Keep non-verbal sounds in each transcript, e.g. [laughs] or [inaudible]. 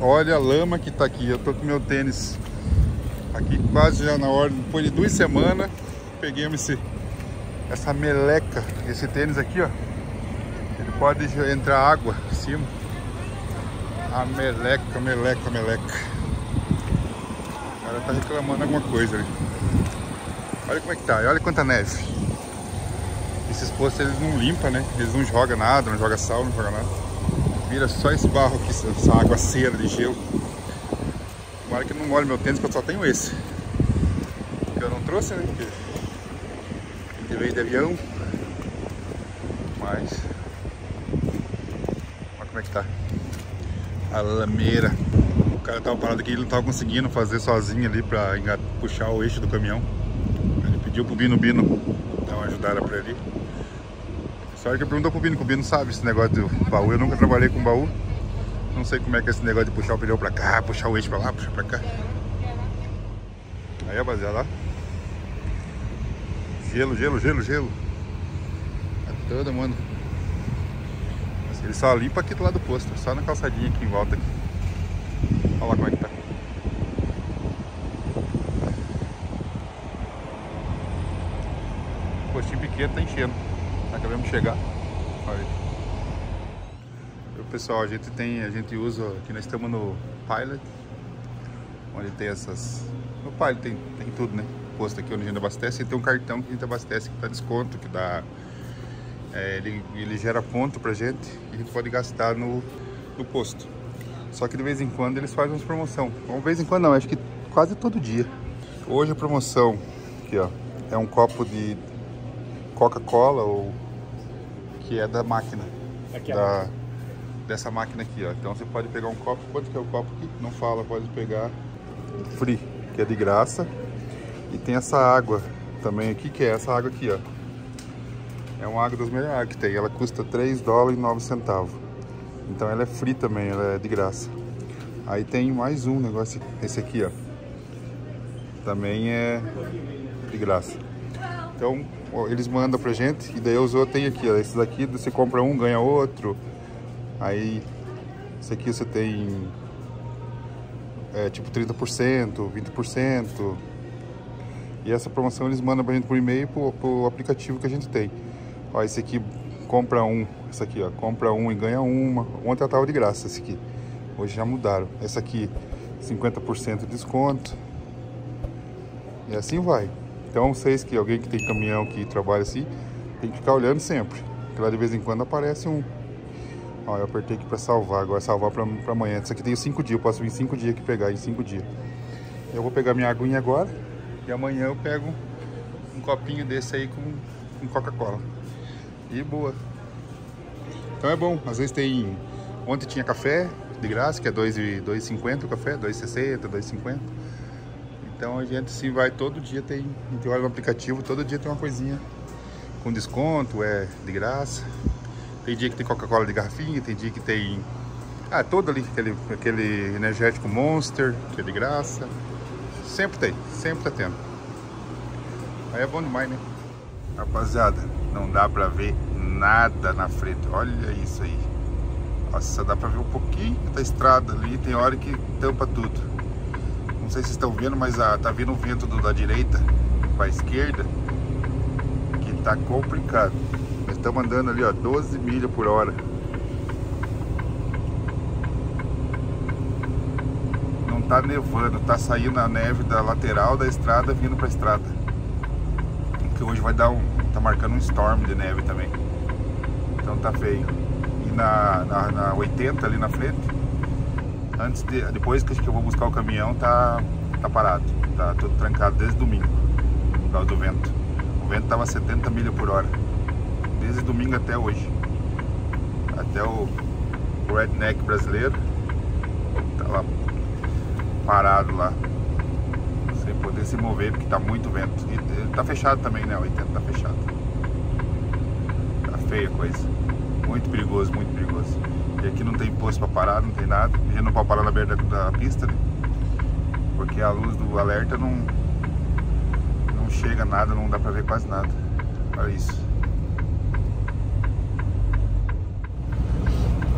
Olha a lama que tá aqui. Eu tô com meu tênis aqui quase já na hora. Depois de duas semanas, peguei esse, essa meleca. Esse tênis aqui, ó. Ele pode entrar água em cima. A meleca, meleca, meleca. O cara tá reclamando alguma coisa ali. Olha como é que tá, olha quanta neve. Esses postos eles não limpam, né? Eles não jogam nada, não jogam sal, não jogam nada. Vira só esse barro aqui, essa água cera de gelo. Tomara que não molhe meu tênis, porque eu só tenho esse. Que eu não trouxe, né? Porque ele veio de avião. Mas. Olha como é que tá. A lameira. O cara tava parado aqui, ele não tava conseguindo fazer sozinho ali pra puxar o eixo do caminhão. Ele pediu pro Bino Bino dar uma ajudada pra ele. Só que perguntou pro Bino, que o Bino sabe esse negócio do baú. Eu nunca trabalhei com baú. Não sei como é que é esse negócio de puxar o pneu pra cá, puxar o eixo pra lá, puxar pra cá. Aí, rapaziada. Gelo, gelo, gelo, gelo. Tá todo mundo. Ele só limpa aqui do lado do posto, só na calçadinha aqui em volta aqui. Olha lá como é que tá. Postinho pequeno tá enchendo. De chegar. Olha aí. pessoal, a gente tem, a gente usa, aqui nós estamos no Pilot, onde tem essas. No Pilot tem, tem tudo, né? Posto aqui onde a gente abastece e tem um cartão que a gente abastece que dá desconto, que dá. É, ele, ele gera ponto pra gente e a gente pode gastar no, no posto. Só que de vez em quando eles fazem umas promoção. Uma vez em quando não, acho que quase todo dia. Hoje a promoção aqui ó, é um copo de Coca-Cola ou que é da máquina. Aqui, da, dessa máquina aqui, ó. Então você pode pegar um copo, quanto que é o copo aqui? Não fala, pode pegar free, que é de graça. E tem essa água também aqui, que é essa água aqui, ó. É uma água das melhores que tem. Ela custa 3 dólares e 9 centavos. Então ela é free também, ela é de graça. Aí tem mais um negócio, esse aqui, ó. Também é de graça. Então, eles mandam pra gente e daí os outros tem aqui, ó. Esses daqui você compra um, ganha outro. Aí, esse aqui você tem é, tipo 30%, 20%. E essa promoção eles mandam pra gente por e-mail pro, pro aplicativo que a gente tem. Ó, esse aqui compra um, esse aqui, ó, compra um e ganha uma. Ontem ela tava de graça esse aqui. Hoje já mudaram. Essa aqui, 50% de desconto. E assim vai. Então vocês que alguém que tem caminhão que trabalha assim, tem que ficar olhando sempre. Porque lá de vez em quando aparece um. Ó, eu apertei aqui para salvar, agora salvar para amanhã. Isso aqui tem 5 dias, eu posso vir 5 dias aqui pegar, em 5 dias. Eu vou pegar minha aguinha agora e amanhã eu pego um copinho desse aí com, com Coca-Cola. E boa. Então é bom, às vezes tem. Ontem tinha café de graça, que é 2,50 o café, 2,60, 2,50. Então a gente se vai todo dia, tem, a gente olha no aplicativo, todo dia tem uma coisinha com desconto, é de graça. Tem dia que tem Coca-Cola de garrafinha, tem dia que tem. Ah, todo ali, aquele, aquele energético Monster, que é de graça. Sempre tem, sempre tá tendo. Aí é bom demais, né? Rapaziada, não dá pra ver nada na frente. Olha isso aí. Nossa, dá pra ver um pouquinho da estrada ali, tem hora que tampa tudo. Não sei se vocês estão vendo, mas ah, tá vindo o vento do, da direita para a esquerda que tá complicado. Estamos andando ali, ó, 12 milhas por hora. Não tá nevando, tá saindo a neve da lateral da estrada vindo para a estrada. Que hoje vai dar um, tá marcando um storm de neve também. Então tá feio. E na, na, na 80 ali na frente antes de, depois que eu vou buscar o caminhão, tá, tá parado. Tá tudo trancado desde domingo, por causa do vento. O vento tava 70 milhas por hora. Desde domingo até hoje. Até o, redneck brasileiro tá lá parado lá. Sem poder se mover porque tá muito vento. E tá fechado também, né? O 80 tá fechado. Tá feia a coisa. Muito perigoso, muito perigoso. E aqui não tem posto para parar, não tem nada. Gente não pode parar na beira da, pista, né? Porque a luz do alerta não, não chega nada, não dá para ver quase nada. Olha isso.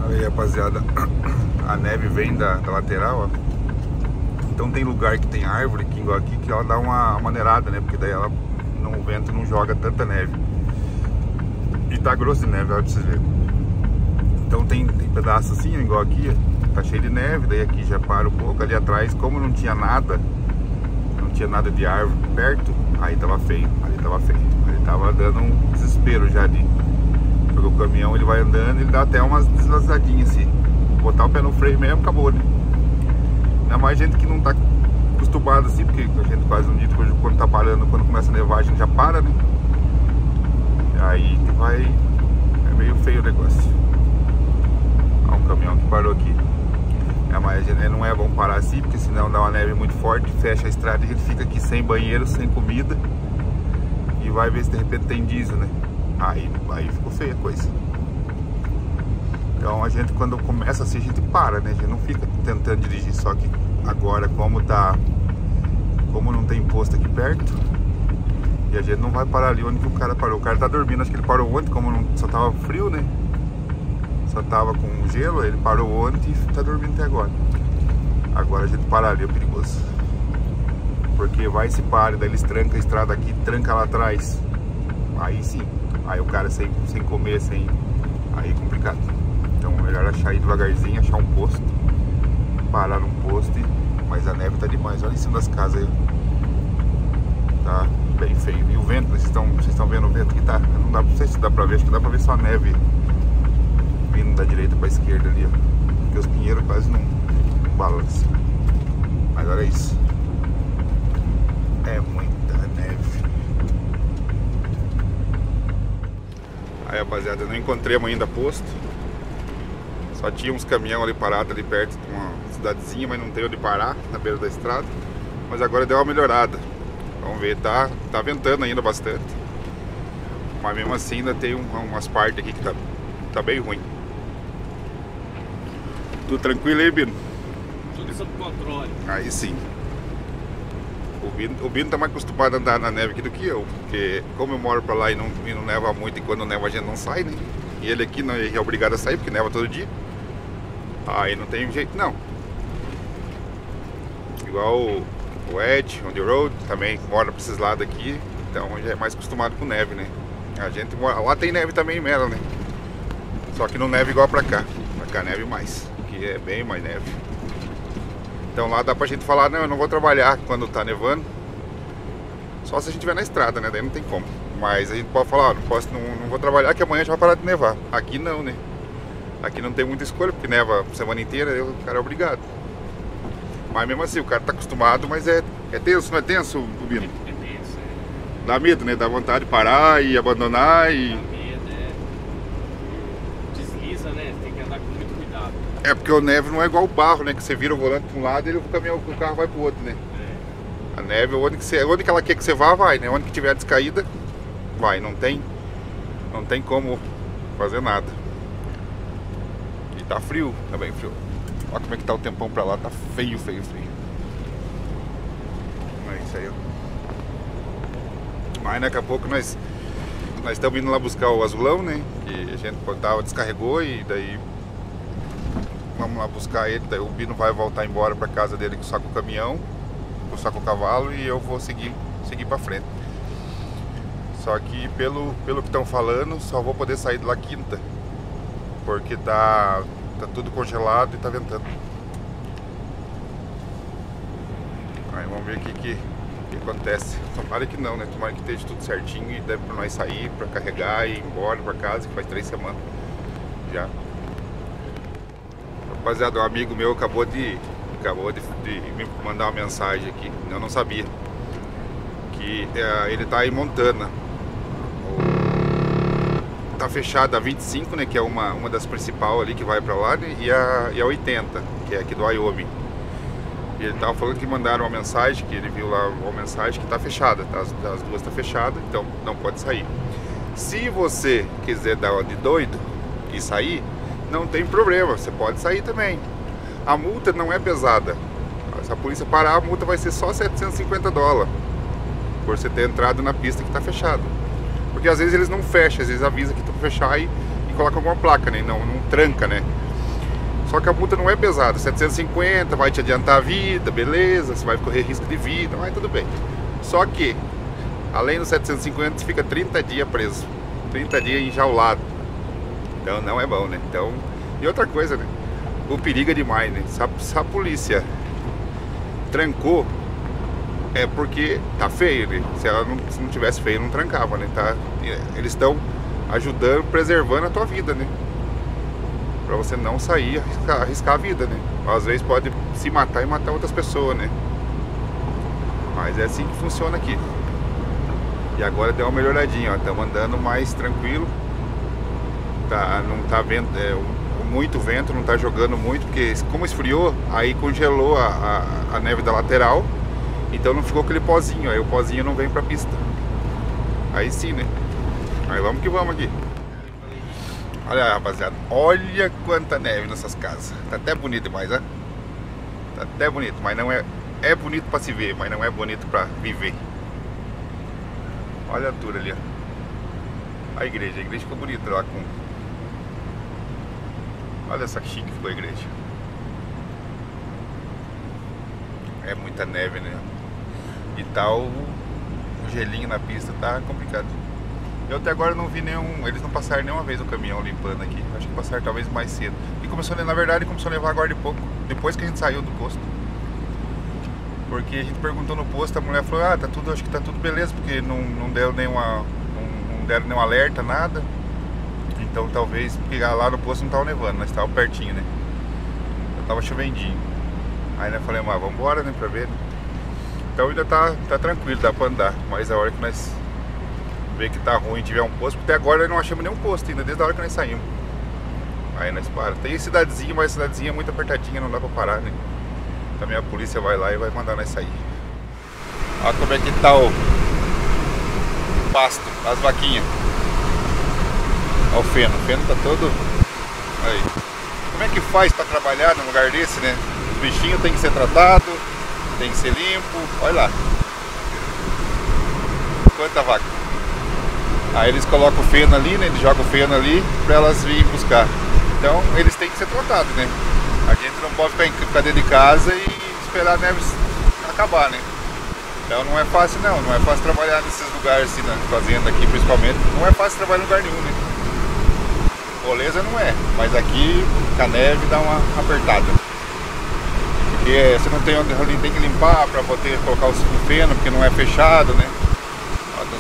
Aí rapaziada, a neve vem da, da lateral, ó. Então tem lugar que tem árvore, que igual aqui, que ela dá uma maneirada, né? Porque daí ela, não, o vento não joga tanta neve. E tá grosso de neve, olha pra vocês verem. Então tem, tem pedaço assim, igual aqui, tá cheio de neve, daí aqui já para um pouco. Ali atrás, como não tinha nada, não tinha nada de árvore perto, aí tava feio, ali tava feio. Aí tava dando um desespero já de porque o caminhão ele vai andando ele dá até umas deslizadinhas assim. Botar o pé no freio mesmo, acabou, né? Ainda mais gente que não tá acostumado assim, porque a gente quase um dia quando tá parando, quando começa a nevar, a gente já para, né? E aí vai. É meio feio o negócio. Caminhão que parou aqui. É, mas não é bom parar assim, porque senão dá uma neve muito forte, fecha a estrada e gente fica aqui sem banheiro, sem comida. E vai ver se de repente tem diesel, né? Aí, aí ficou feia a coisa. Então a gente quando começa assim, a gente para, né? A gente não fica tentando dirigir, só que agora como tá. Como não tem posto aqui perto, e a gente não vai parar ali onde o cara parou. O cara tá dormindo, acho que ele parou ontem, como não, só tava frio, né? Só tava com gelo, ele parou ontem e tá dormindo até agora. Agora a gente parar ali é perigoso. Porque vai se para, daí eles trancam a estrada aqui, tranca lá atrás. Aí sim. Aí o cara sem, sem comer, sem. Aí é complicado. Então melhor achar aí devagarzinho, achar um posto. Parar num posto e... Mas a neve tá demais, olha em cima das casas aí. Tá bem feio. E o vento, vocês estão, vocês estão vendo o vento que tá. Não dá, não sei se dá pra ver, acho que dá pra ver só a neve da direita pra esquerda ali, ó. Porque os pinheiros quase não balançam. Mas olha isso. É muita neve. Aí rapaziada, não encontremos ainda posto. Só tinha uns caminhões ali parados ali perto de uma cidadezinha, mas não tem onde parar na beira da estrada. Mas agora deu uma melhorada. Vamos ver, tá, tá ventando ainda bastante. Mas mesmo assim ainda tem um, umas partes aqui que tá, tá bem ruim. Tudo tranquilo aí, Bino? Tudo sob controle. Aí sim. O Bino, o Bino tá mais acostumado a andar na neve aqui do que eu, porque como eu moro pra lá e não, e não neva muito, e quando neva a gente não sai, né? E ele aqui não é obrigado a sair, porque neva todo dia. Aí não tem jeito não. Igual o, o Ed, on the road, também mora pra esses lados aqui, então já é mais acostumado com neve, né? A gente mora, lá tem neve também em Mela, né? Só que não neve igual pra cá. Pra cá neve mais, é bem mais neve. Então lá dá pra gente falar, não, eu não vou trabalhar quando tá nevando. Só se a gente estiver na estrada, né? Daí não tem como. Mas a gente pode falar, não, posso, não, não vou trabalhar que amanhã já vai parar de nevar. Aqui não, né? Aqui não tem muita escolha, porque neva a semana inteira, o cara é obrigado. Mas mesmo assim, o cara tá acostumado, mas é, é tenso, não é tenso, Bubino? É tenso, é. Dá medo, né? Dá vontade de parar e abandonar e... Dá medo, é. Desliza, né? Tem que andar com muito cuidado. É porque o neve não é igual o barro, né? Que você vira o volante para um lado e o, caminhão, o carro vai pro outro, né? É. A neve, onde, que você, onde que ela quer que você vá, vai, né? Onde que tiver descaída, vai. Não tem, não tem como fazer nada. E tá frio, tá bem frio. Olha como é que tá o tempão pra lá, tá feio, feio, feio. É isso aí, ó. Mas daqui a pouco nós nós estamos indo lá buscar o azulão, né? Que a gente tava, descarregou e daí vamos lá buscar ele. Daí o Bino vai voltar embora para casa dele só com o caminhão, só com o cavalo e eu vou seguir, seguir para frente. Só que pelo, pelo que estão falando, só vou poder sair de lá quinta. Porque tá, tá tudo congelado e tá ventando. Aí vamos ver o que, que, que acontece. Tomara que não, né? Tomara que esteja tudo certinho e deve pra nós sair, pra carregar e ir embora pra casa, que faz três semanas já. Rapaziada, um amigo meu acabou de acabou de, de me mandar uma mensagem aqui, eu não sabia. Que é, ele tá em Montana. O- Tá fechado a 25, né? Que é uma, uma das principais ali que vai pra lá, né, e a, e a 80, que é aqui do Wyoming. E ele tava falando que mandaram uma mensagem, que ele viu lá uma mensagem que tá fechada, tá? as, as duas tá fechadas, então não pode sair. Se você quiser dar uma de doido e sair, não tem problema, você pode sair também. A multa não é pesada. Se a polícia parar, a multa vai ser só 750 dólares por você ter entrado na pista que está fechada. Porque às vezes eles não fecham, às vezes avisa que que fechar e, e coloca alguma placa, né? Não, não tranca, né? Só que a multa não é pesada, 750, vai te adiantar a vida, beleza, você vai correr risco de vida, mas tudo bem. Só que, além dos 750, você fica 30 dias preso, 30 dias enjaulado. Então não é bom, né? Então, e outra coisa, né? O perigo é demais, né? Se a, se a polícia trancou, é porque tá feio, né? Se ela não, se não tivesse feio, não trancava, né? Tá, eles estão ajudando, preservando a tua vida, né? Pra você não sair arriscar, arriscar a vida, né? Às vezes pode se matar e matar outras pessoas, né? Mas é assim que funciona aqui. E agora deu uma melhoradinha, ó. Estamos andando mais tranquilo. Tá, não tá vendo é, muito vento, não tá jogando muito, porque como esfriou, aí congelou a, a, a neve da lateral. Então não ficou aquele pozinho, aí o pozinho não vem pra pista. Aí sim, né? Aí vamos que vamos aqui. Olha rapaziada. Olha quanta neve nessas casas. Tá até bonito demais, né? Tá até bonito, mas não é... É bonito pra se ver, mas não é bonito pra viver. Olha a altura ali, ó. A igreja. A igreja ficou bonita lá com... Olha essa chique que ficou a igreja. É muita neve, né? E tal... O gelinho na pista tá complicado. Eu até agora não vi nenhum. Eles não passaram nenhuma vez o caminhão limpando aqui. Acho que passaram talvez mais cedo. E começou, na verdade, começou a levar agora de pouco. Depois que a gente saiu do posto. Porque a gente perguntou no posto, a mulher falou, ah, tá tudo, acho que tá tudo beleza, porque não, não deu nenhuma. Não, não deram nenhum alerta, nada. Então talvez, porque lá no posto não tava nevando, nós tava pertinho, né? Eu tava chovendinho. Aí né, falei, mas vamos embora, né, pra ver. Né? Então ainda tá, tá tranquilo, dá pra andar. Mas a hora que nós ver que tá ruim tiver um posto, porque até agora nós não achamos nenhum posto ainda, desde a hora que nós saímos. Aí nós paramos. Tem cidadezinha, mas cidadezinha é muito apertadinha, não dá pra parar, né? Também a polícia vai lá e vai mandar nós sair. Olha como é que tá o pasto, as vaquinhas. Olha o feno, o feno tá todo. Aí. Como é que faz pra trabalhar num lugar desse, né? Os bichinhos tem que ser tratado, tem que ser limpo. Olha lá. Quanta vaca. Aí eles colocam o feno ali, né? Eles jogam o feno ali para elas virem buscar. Então eles têm que ser tratados, né? A gente não pode ficar dentro de casa e esperar a neve acabar, né? Então não é fácil não, não é fácil trabalhar nesses lugares assim, na fazenda aqui principalmente. Não é fácil trabalhar em lugar nenhum, né? Moleza não é, mas aqui com a neve dá uma apertada. Porque você não tem onde tem que limpar para poder colocar o feno, porque não é fechado, né?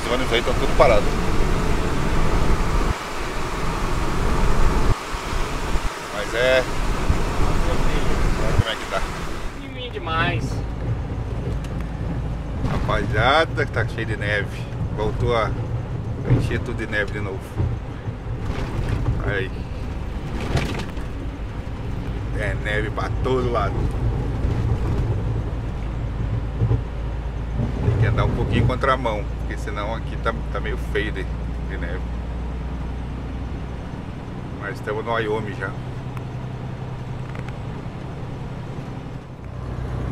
Os ônibus aí estão tudo parado. Mas é. Olha como é que tá. Fininho demais. Rapaziada, que tá cheio de neve. Voltou a encher tudo de neve de novo. Aí. É neve pra todo lado. Tem que andar um pouquinho contramão, porque senão aqui tá, tá meio feio de, de neve. Mas estamos no Wyoming já.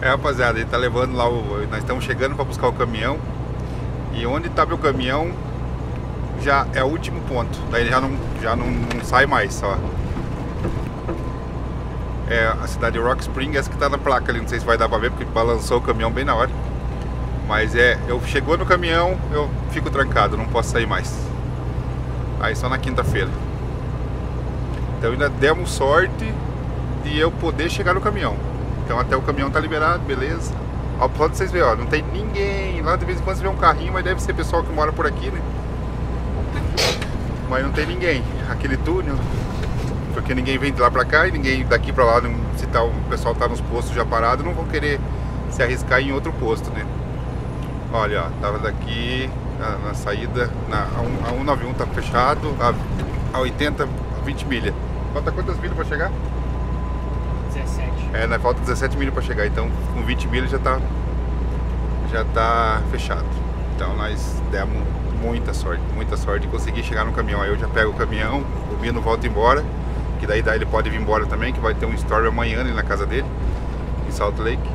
É rapaziada, ele tá levando lá o. Nós estamos chegando para buscar o caminhão. E onde tá meu caminhão já é o último ponto. Daí ele já não, já não, não sai mais, só. É a cidade de Rock Spring, essa que tá na placa ali, não sei se vai dar pra ver, porque balançou o caminhão bem na hora. Mas é, eu chegou no caminhão, eu fico trancado, não posso sair mais. Aí só na quinta-feira. Então ainda demos sorte de eu poder chegar no caminhão. Então até o caminhão tá liberado, beleza. Ó, pode vocês verem, ó, não tem ninguém. Lá de vez em quando você vê um carrinho, mas deve ser pessoal que mora por aqui, né? Mas não tem ninguém. Aquele túnel, porque ninguém vem de lá pra cá e ninguém daqui pra lá, se tá, o pessoal tá nos postos já parado, não vão querer se arriscar em outro posto, né? Olha, ó, tava daqui na, na saída, na, a, 191 tá fechado, a, a 80, 20 milhas. Falta quantas milhas pra chegar? 17. É, né, falta 17 milhas para chegar, então com 20 milhas já tá já tá fechado. Então nós demos muita sorte, muita sorte de conseguir chegar no caminhão. Aí eu já pego o caminhão, o Bino volta embora, que daí, daí ele pode vir embora também, que vai ter um story amanhã ali na casa dele, em Salt Lake.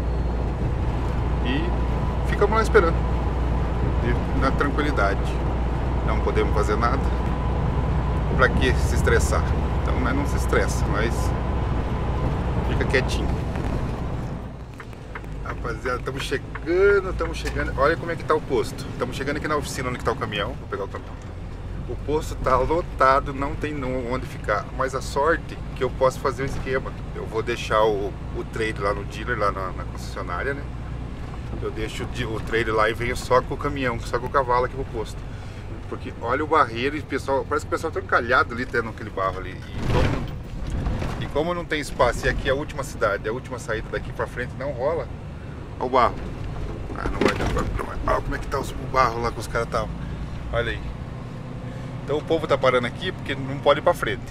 E ficamos lá esperando, na tranquilidade. Não podemos fazer nada. Pra que se estressar? Então nós não se estressa, mas fica quietinho. Rapaziada, estamos chegando, estamos chegando. Olha como é que tá o posto. Estamos chegando aqui na oficina onde está o caminhão. Vou pegar o caminhão. O posto tá lotado, não tem onde ficar. Mas a sorte é que eu posso fazer um esquema. Eu vou deixar o, o trade lá no dealer, lá na, na concessionária, né? Eu deixo o, o trailer lá e venho só com o caminhão, só com o cavalo aqui pro posto. Porque olha o barreiro e o pessoal, parece que o pessoal tá encalhado ali tendo aquele barro ali. E como, e como não tem espaço e aqui é a última cidade, a última saída daqui pra frente não rola, olha o barro. Ah, não vai dar. Olha como é que tá o barro lá que os caras estavam. Olha aí. Então o povo tá parando aqui porque não pode ir pra frente.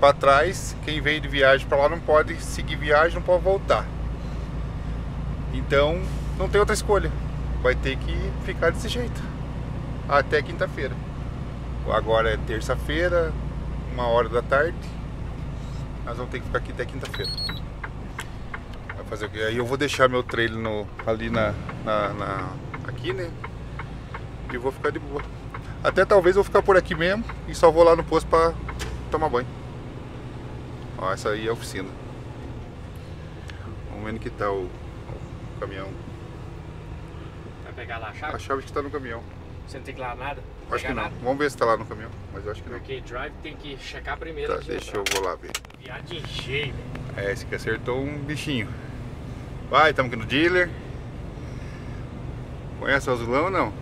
Pra trás, quem veio de viagem pra lá não pode seguir viagem, não pode voltar. Então não tem outra escolha. Vai ter que ficar desse jeito até quinta-feira. Agora é terça-feira, uma hora da tarde. Nós vamos ter que ficar aqui até quinta-feira. Fazer o quê? Aí eu vou deixar meu trailer no, ali na, na, na, aqui, né? E vou ficar de boa. Até talvez eu ficar por aqui mesmo e só vou lá no posto pra tomar banho. Ó, essa aí é a oficina. Vamos ver que tá o, o caminhão. Vai pegar lá a chave? A chave que tá no caminhão. Você não tem que lá nada? Acho que não. Nada. Vamos ver se tá lá no caminhão, mas eu acho que não. Porque drive tem que checar primeiro. Tá, deixa eu vou lá ver. Viagem cheia, É, esse aqui acertou um bichinho. Vai, estamos aqui no dealer. Conhece o azulão ou não?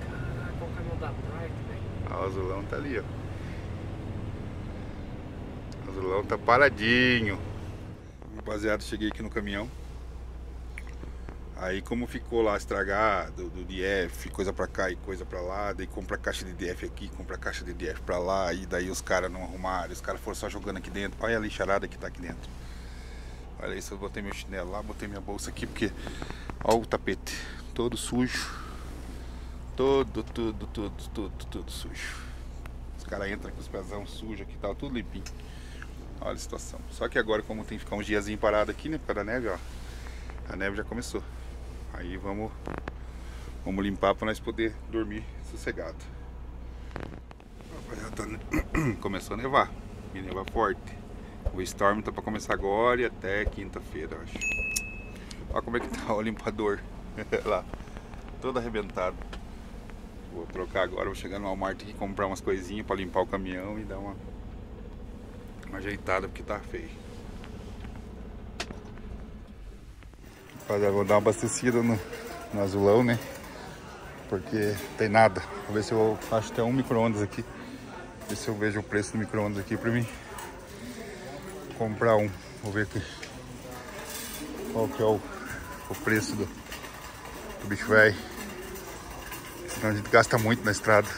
Caraca, qual o caminhão da Drive, velho? Ah, o azulão tá ali, ó. O azulão tá paradinho. Rapaziada, cheguei aqui no caminhão. Aí como ficou lá estragado do DF, coisa pra cá e coisa pra lá, daí compra caixa de DF aqui, compra caixa de DF pra lá, e daí os caras não arrumaram, os caras foram só jogando aqui dentro. Olha a lixarada que tá aqui dentro. Olha isso, eu botei meu chinelo lá, botei minha bolsa aqui, porque olha o tapete, todo sujo. Todo, tudo, tudo, tudo, tudo sujo. Os caras entram com os pezão sujos aqui, tá tudo limpinho. Olha a situação. Só que agora, como tem que ficar uns diazinho parado aqui, né, por causa da neve, ó. A neve já começou. Aí vamos, vamos limpar para nós poder dormir sossegado. Tá... [clears throat] Começou a nevar, e neva forte. O storm tá para começar agora e até quinta-feira, acho. Olha como é que tá [laughs] o limpador [laughs] lá, todo arrebentado. Vou trocar agora, vou chegar no Walmart aqui comprar umas coisinhas para limpar o caminhão e dar uma, uma ajeitada porque tá feio. Rapaziada, vou dar uma abastecida no, no azulão, né? Porque tem nada. Vou ver se eu acho até um micro-ondas aqui. Ver se eu vejo o preço do micro-ondas aqui pra mim comprar um. Vou ver aqui qual que é o, o preço do, do bicho velho. Senão a gente gasta muito na estrada.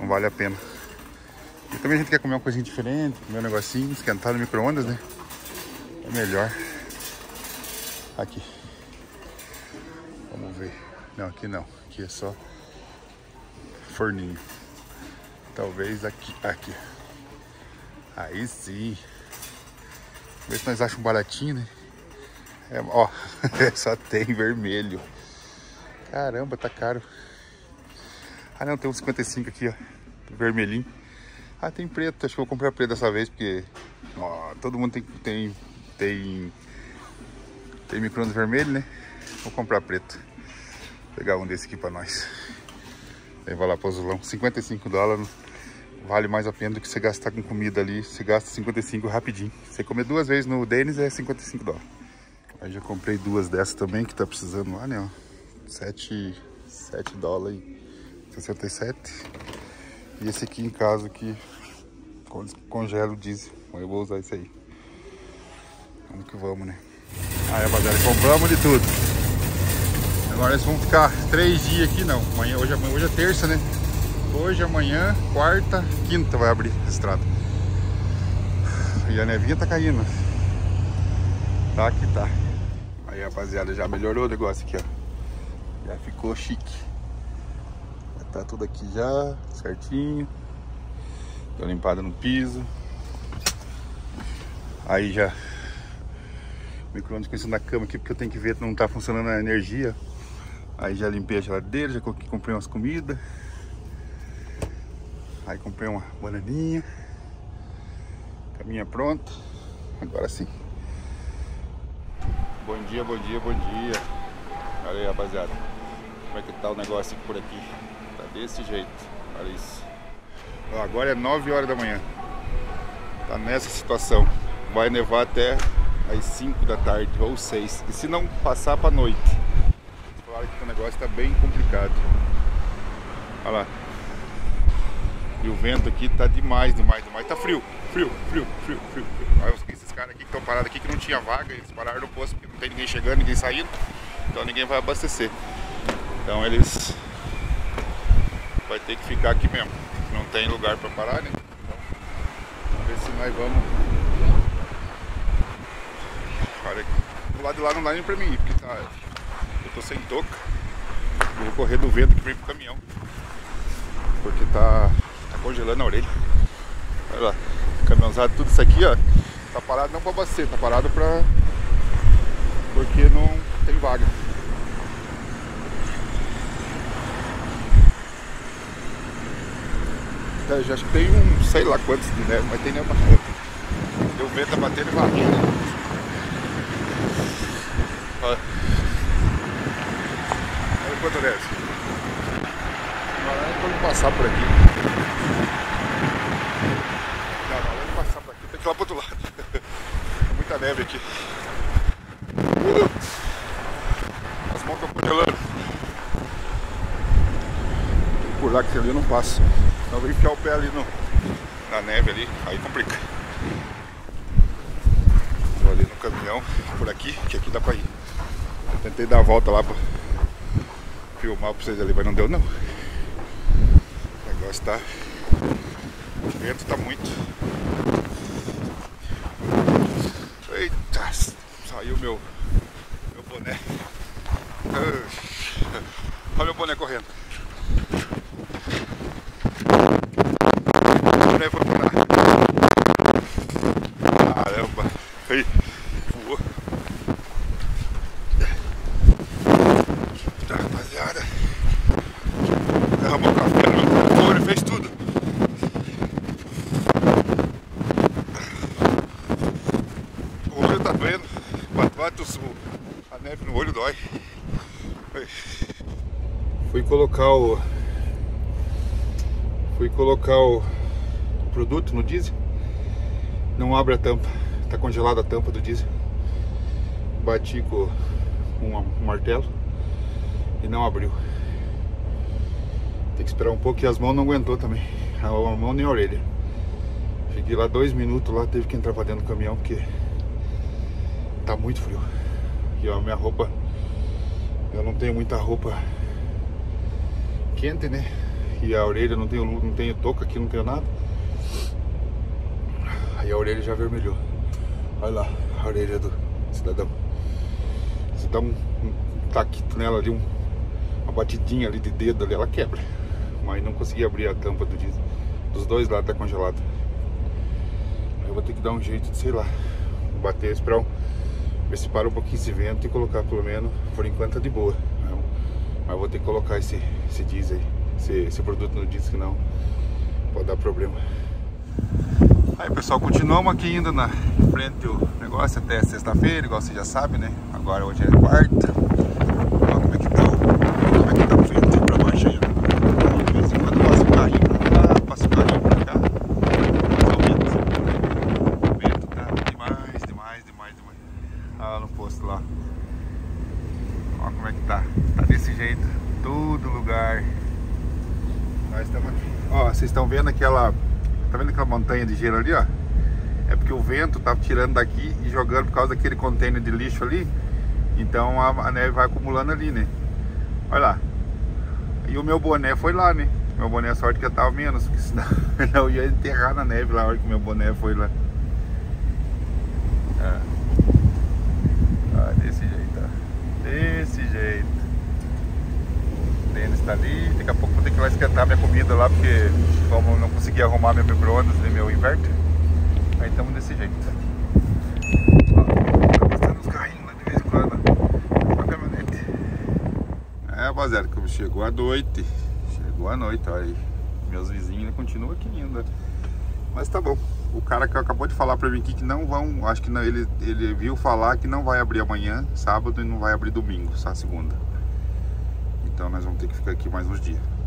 Não vale a pena. E também a gente quer comer uma coisinha diferente, comer um negocinho, esquentar no micro-ondas, né? É melhor. Aqui. Vamos ver. Não, aqui não. Aqui é só forninho. Talvez aqui. Aqui. Aí sim. Ver se nós achamos baratinho, né? É, ó, [laughs] só tem vermelho. Caramba, tá caro. Ah não, tem um 55 aqui, ó. Vermelhinho. Ah, tem preto. Acho que eu vou comprar preto dessa vez, porque ó, todo mundo tem, tem, tem tem micro-ondas vermelho, né? Vou comprar preto. Vou pegar um desse aqui pra nós. Vai lá pro azulão. 55 dólares. Vale mais a pena do que você gastar com comida ali. Você gasta 55 rapidinho. Você comer duas vezes no Denis é 55 dólares. Aí já comprei duas dessas também que tá precisando lá, né? Ó. 7, 7 dólares e 67. E esse aqui em casa que congela o diesel. Eu vou usar esse aí. Vamos que vamos, né? Aí, rapaziada, compramos de tudo. Agora eles vão ficar três dias aqui, não. Amanhã, hoje, hoje é terça, né? Hoje, amanhã, quarta, quinta vai abrir a estrada. E a nevinha tá caindo. Tá que tá. Aí, rapaziada, já melhorou o negócio aqui, ó. Já ficou chique. Já tá tudo aqui já, certinho. Deu limpada no piso. Aí já micro-ondas isso na cama aqui porque eu tenho que ver se não tá funcionando a energia. Aí já limpei a geladeira, já comprei umas comidas. Aí comprei uma bananinha. Caminha pronta. Agora sim. bom dia, bom dia, bom dia. Olha aí, rapaziada. Como é que tá o negócio por aqui? Tá desse jeito. Olha isso. Ó, agora é 9 horas da manhã. Tá nessa situação. Vai nevar até às 5 da tarde ou 6. E se não passar pra noite? Falaram que o negócio tá bem complicado. Olha lá. E o vento aqui tá demais, demais, demais. Tá frio, frio, frio, frio, frio. Olha esses caras aqui que estão parados aqui que não tinha vaga, eles pararam no posto porque não tem ninguém chegando, ninguém saindo. Então ninguém vai abastecer. Então eles vai ter que ficar aqui mesmo. Não tem lugar para parar, né? Então, vamos ver se nós vamos. Olha aqui. Do lado de lá não dá nem pra mim ir, porque tá. Eu tô sem touca. Vou correr do vento que vem pro caminhão. Porque Tá congelando a orelha. Olha lá, caminhãozado, tudo isso aqui, ó. Tá parado não pra abastecer, tá parado pra. Porque não tem vaga. É, já acho que tem um, sei lá quantos de neve, mas tem neve pra Deu vento tá batendo e varrendo. Olha. Olha quanto neve. Agora vamos passar por aqui. Tem que ir lá pro outro lado. [laughs] Muita neve aqui. Uh! As mãos estão congelando. Por lá que ali eu não passo. Então vou enfiar o pé ali no, na neve ali, aí complica. Vou ali no caminhão, por aqui, que aqui dá pra ir. Eu tentei dar a volta lá pra filmar pra vocês ali, mas não deu não. Negócio tá. O vento tá muito. Eita, saiu meu, meu boné. Olha meu boné correndo. O boné foi pular. Caramba. Aí, voou. Tá, rapaziada. Derramou café no meu olho, fez tudo. a neve no olho dói. Fui colocar o. Fui colocar o produto no diesel. Não abre a tampa. Congelada a tampa do diesel. Bati com um, martelo e não abriu. Tem que esperar um pouco e as mãos não aguentou também. A mão nem a orelha. Fiquei lá dois minutos lá, teve que entrar pra dentro do caminhão porque tá muito frio. E ó, minha roupa, eu não tenho muita roupa quente, né? E a orelha não tenho, não tenho touca aqui, não tenho nada. Aí a orelha já vermelhou. Olha lá, a orelha do cidadão. Se dá um, um taquito nela ali, um, uma batidinha ali de dedo ali, ela quebra. Mas não consegui abrir a tampa do diesel. Dos dois lados tá congelado. Eu vou ter que dar um jeito de, sei lá, bater, esperar um ver se para um pouquinho esse vento e colocar pelo menos, por enquanto tá de boa. Não, mas vou ter que colocar esse, esse diesel aí, esse, esse produto no diesel, que não pode dar problema. Aí pessoal, continuamos aqui ainda na frente do negócio até sexta-feira, igual você já sabe, né? Agora hoje é quarta. Olha como é que tá, como é que tá o vento pra baixo aí, ó. De vez em quando passa o carrinho pra lá, passa o carrinho pra cá. lá no posto lá. Olha como é que tá. Tá desse jeito. Todo lugar. Nós estamos aqui. Ó, vocês estão vendo aquela. Tá vendo aquela montanha de gelo ali, ó? É porque o vento tá tirando daqui e jogando por causa daquele container de lixo ali. Então a, a neve vai acumulando ali, né? Olha lá. E o meu boné foi lá, né? Meu boné, a sorte que eu tava menos, porque senão [laughs] eu ia enterrar na neve lá a hora que meu boné foi lá. É. Ah, desse jeito, ó. Desse jeito. O Denis tá ali. Daqui a pouco vou ter que ir lá esquentar minha lá, porque como não consegui arrumar meu micro-ondas e meu inverter, aí estamos desse jeito. Tá. É, rapaziada, como chegou a noite. Chegou a noite, olha aí. Meus vizinhos continuam aqui ainda. Mas tá bom. O cara que acabou de falar pra mim aqui que não vão, acho que não, ele, ele viu falar que não vai abrir amanhã, sábado, e não vai abrir domingo, só segunda. Então nós vamos ter que ficar aqui mais uns dias.